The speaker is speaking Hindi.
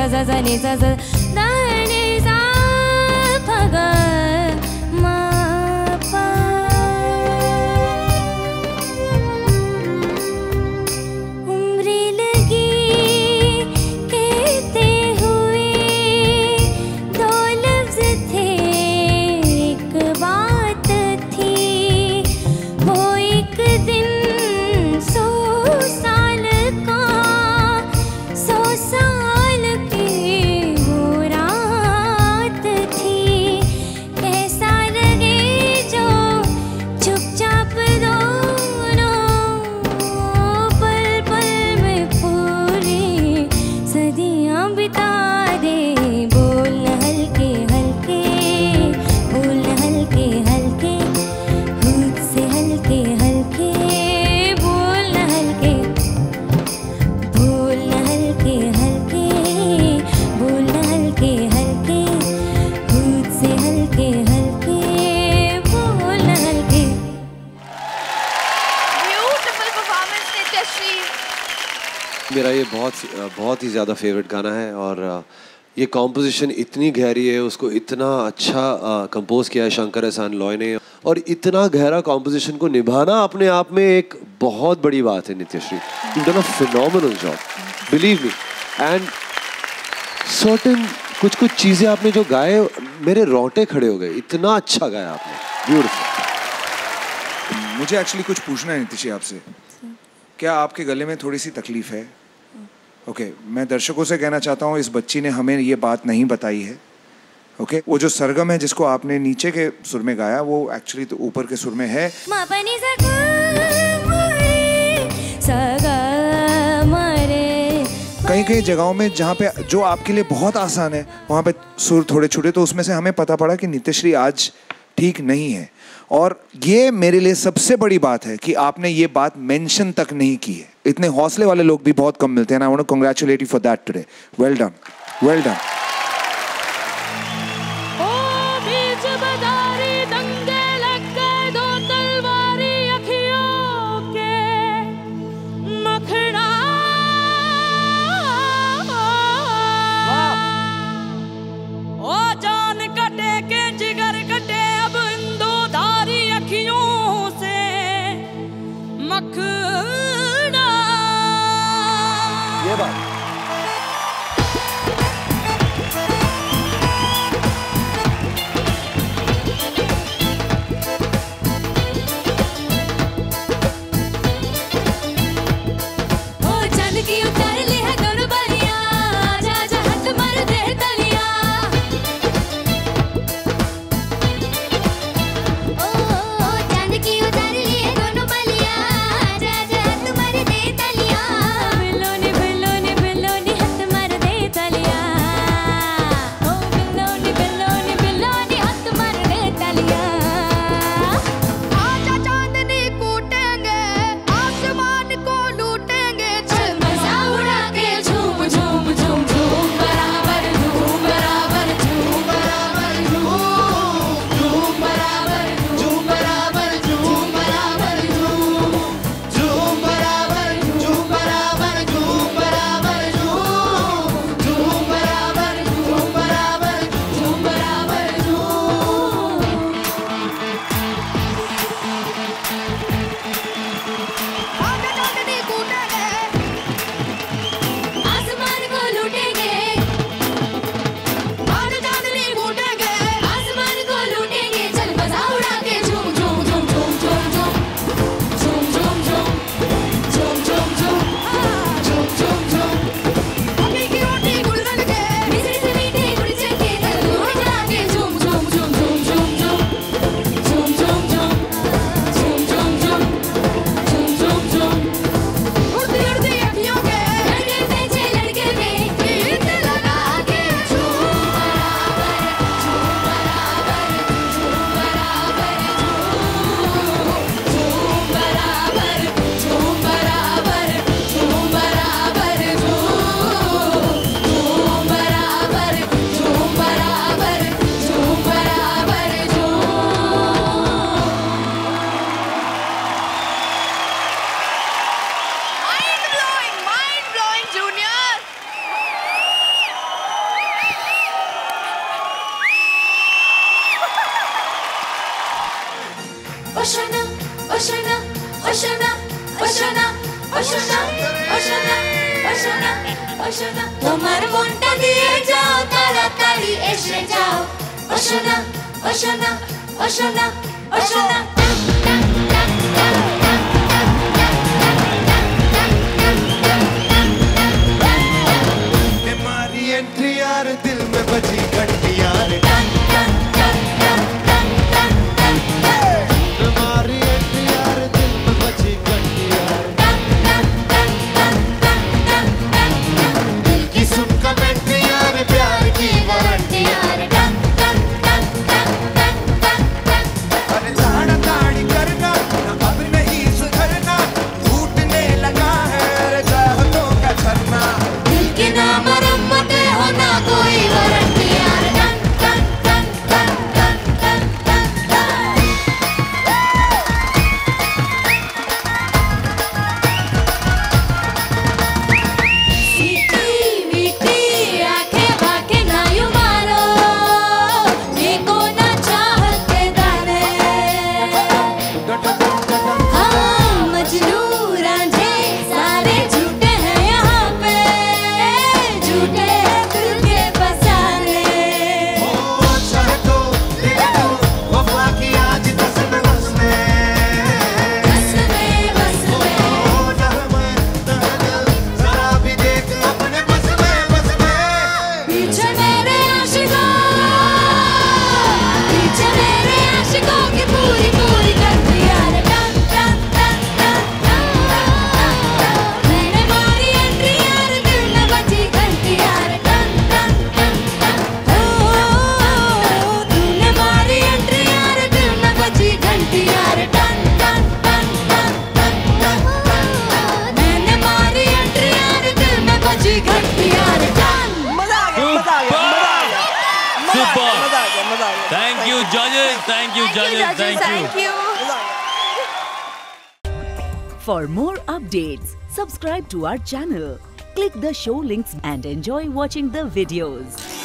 रे रे रे नि सा सा मेरा ये बहुत बहुत ही ज़्यादा फेवरेट गाना है और, ये कॉम्पोजिशन इतनी गहरी है, उसको इतना अच्छा कंपोज किया है शंकर एहसान लॉय ने और इतना गहरा कॉम्पोजिशन को निभाना अपने आप में एक बहुत बड़ी बात है Nithyashree. You done a phenomenal job believe me and certain कुछ कुछ चीज़ें आपने जो गाए, मेरे रोटे खड़े हो गए। इतना अच्छा गाया आपने। ब्यूटीफुल मुझे एक्चुअली कुछ पूछना है नीतिशी आपसे। क्या आपके गले में थोड़ी सी तकलीफ़ है? ओके मैं दर्शकों से कहना चाहता हूँ इस बच्ची ने हमें ये बात नहीं बताई है। ओके वो जो सरगम है जिसको आपने नीचे के सुर में गाया वो एक्चुअली तो ऊपर के सुर में है। कई कई जगहों में जहाँ पे जो आपके लिए बहुत आसान है वहाँ पे सुर थोड़े छूटे तो उसमें से हमें पता पड़ा कि नित्यश्री आज ठीक नहीं है। और ये मेरे लिए सबसे बड़ी बात है कि आपने ये बात मेंशन तक नहीं की है। इतने हौसले वाले लोग भी बहुत कम मिलते हैं I want to congratulate you for that today well done well done অশোনা অশোনা অশোনা অশোনা তোমার মনটা দিয়ে যাও, তাড়াতাড়ি এসে যাও। অশোনা অশোনা অশোনা অশোনা thank. You, judges. Thank, you. thank you. For more updates, subscribe to our channel, click the show links and enjoy watching the videos.